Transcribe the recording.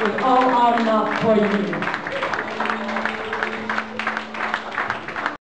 with all our love for you.